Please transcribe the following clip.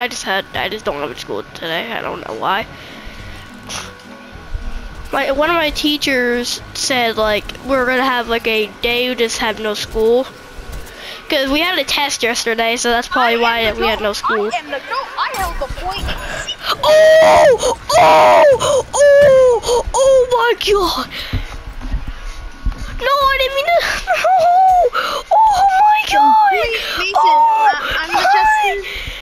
I just had, I just don't have school today. I don't know why. My one of my teachers said like we're gonna have like a day we just have no school. Cause we had a test yesterday, so that's probably why we had no school. Oh! Oh! Oh! Oh my god! No, I didn't mean to.